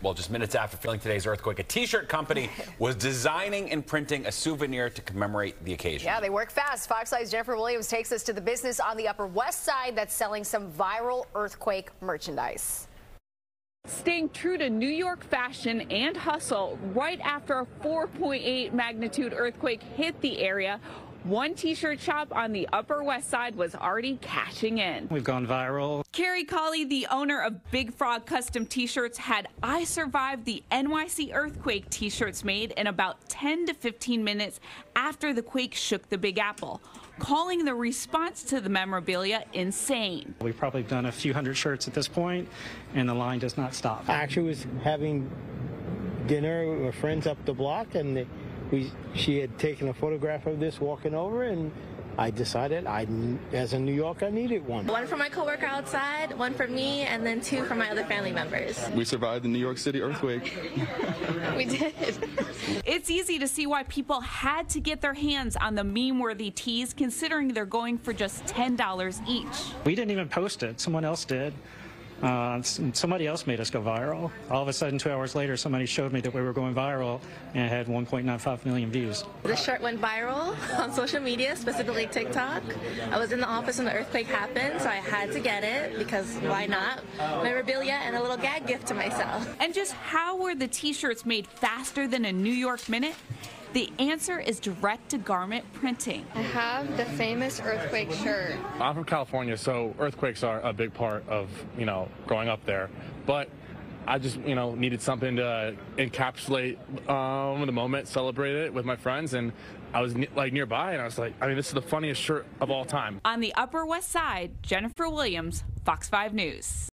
Well, just minutes after feeling today's earthquake, a t-shirt company was designing and printing a souvenir to commemorate the occasion. Yeah, they work fast. Fox 5's Jennifer Williams takes us to the business on the Upper West Side that's selling some viral earthquake merchandise. Staying true to New York fashion and hustle, right after a 4.8 magnitude earthquake hit the area, one t-shirt shop on the Upper West Side was already cashing in. We've gone viral. Carrie Colley, the owner of Big Frog Custom T-shirts, had I Survived the NYC Earthquake T-shirts made in about 10 to 15 minutes after the quake shook the Big Apple, calling the response to the memorabilia insane. We've probably done a few hundred shirts at this point, and the line does not stop. I actually was having dinner with friends up the block, and we she had taken a photograph of this walking over, and I decided I, as a New Yorker, I needed one. One for my coworker outside, one for me, and then two for my other family members. We survived the New York City earthquake. we did. It's easy to see why people had to get their hands on the meme-worthy tees, considering they're going for just $10 each. We didn't even post it. Someone else did. Uh, somebody else made us go viral. All of a sudden, two hours later, somebody showed me that we were going viral and it had 1.95 million views. The shirt went viral on social media, specifically TikTok. I was in the office when the earthquake happened, so I had to get it because why not? Memorabilia and a little gag gift to myself. And just how were the t-shirts made faster than a New York minute? The answer is direct to garment printing. I have the famous earthquake shirt. I'm from California, so earthquakes are a big part of, you know, growing up there. But I just, you know, needed something to encapsulate um, the moment, celebrate it with my friends, and I was like nearby, and I was like, I mean, this is the funniest shirt of all time. On the Upper West Side, Jennifer Williams, Fox 5 News.